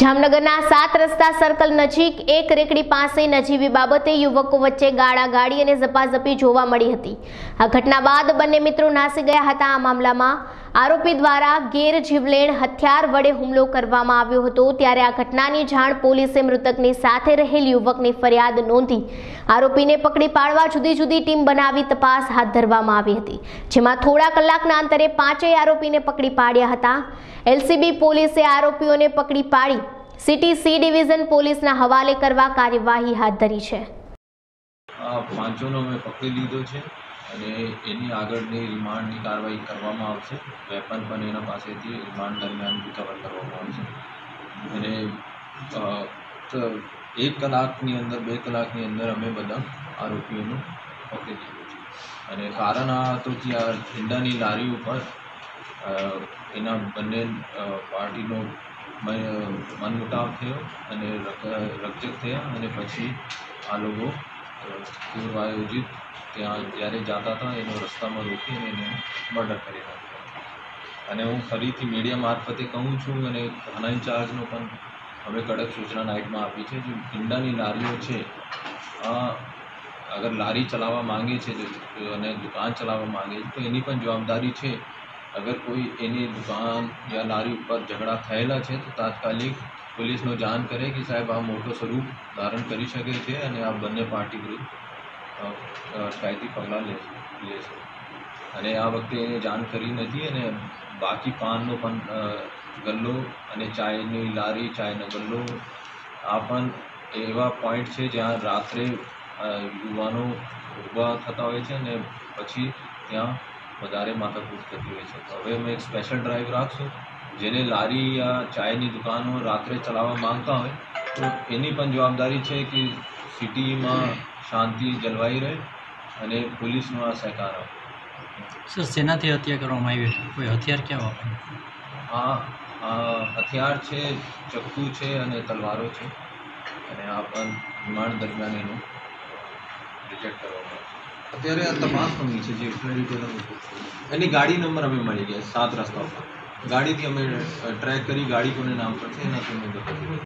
જામનગરના સાત રસ્તા સર્કલ નજીક એક રેકડી પાસે નજીવી બાબતે યુવકો વચ્ચે ગાળાગાળી અને ઝપાઝપી જોવા મળી હતી. આ ઘટના બાદ બંને મિત્રો નાસી ગયા હતા આ મામલામાં. આરોપી દ્વારા ગેર જીવલેણ હથિયાર વડે હુમલો કરવામાં આવ્યો હતો. ત્યારે આ ઘટનાની જાણ પોલીસે મૃતકની સાથે રહેલ યુવકની ફરિયાદ નોંધી આરોપીને પકડી પાડવા જુદી જુદી ટીમ બનાવી તપાસ હાથ ધરવામાં આવી હતી. જેમાં થોડા કલાકના અંતરે પાંચેય આરોપીને પકડી પાડ્યા હતા. એલસીબી પોલીસે આરોપીઓને પકડી પાડી સિટી સી ડિવિઝન પોલીસના હવાલે કરવા કાર્યવાહી હાથ ધરી છે. પાંચોનો મેં પકડી લીધો છે. અને એની આગળની રિમાન્ડની કાર્યવાહી કરવામાં આવશે. વેપન પણ એના પાસેથી રિમાન્ડ દરમિયાન રિકવર કરવામાં આવશે. અને એક કલાકની અંદર બે કલાકની અંદર અમે બધા આરોપીઓનું પકડી લીધું છે. અને કારણ આ હતું કે આ ઈંડાની લારી ઉપર એના બંને પાર્ટીનો મનમુટાવ થયો અને રક્ષક થયા અને પછી આ લોકો અ, આયોજિત ત્યાં જ્યારે જતા હતા, એનો રસ્તામાં રોકીને એને મર્ડર કરી નાખ્યો. અને હું ફરીથી મીડિયા મારફતે કહું છું, અને થાના ઇન્ચાર્જનો પણ હવે કડક સૂચના નાઇટમાં આપી છે, જે ઈંડાની લારીઓ છે અગર લારી ચલાવવા માંગે છે અને દુકાન ચલાવવા માંગે છે, તો એની પણ જવાબદારી છે. અગર કોઈ એની દુકાન યા લારી ઉપર ઝઘડા થયેલા છે, તો તાત્કાલિક પોલીસનો જાણ કરે કે સાહેબ આ મોટો સ્વરૂપ ધારણ કરી શકે છે, અને આ બંને પાર્ટી વિરુદ્ધ કાયદી પગલાં લે લેશે અને આ વખતે એને જાણ કરી નથી અને બાકી પાનનો પણ ગલ્લો અને ચાયની લારી, ચાયનો ગલ્લો, આ પણ એવા પોઈન્ટ છે જ્યાં રાત્રે યુવાનો ઊભા થતા હોય છે અને પછી ત્યાં વધારે માથાકૂટ થતી હોય છે. હવે અમે એક સ્પેશિયલ ડ્રાઈવ રાખશું, જેને લારી યા ચાયની દુકાનો રાત્રે ચલાવવા માંગતા હોય, તો એની પણ જવાબદારી છે કે સિટીમાં શાંતિ જળવાઈ રહે અને પોલીસનો આ સહકાર આપે. સર સેનાથી હત્યા કરવામાં આવી કોઈ હથિયાર ક્યાં વાપર્યું? આ હથિયાર છે ચક્કુ છે અને તલવારો છે. અને આ પણ રિમાન્ડ દરમિયાન એનું રિજેક્ટ કરવામાં અત્યારે આ તપાસ થવાની છે જે એની ગાડી નંબર અમે મળી ગયા સાત રસ્તા ઉપર. ગાડીથી અમે ટ્રેક કરી ગાડી કોને નામ પર છે એનાથી અમે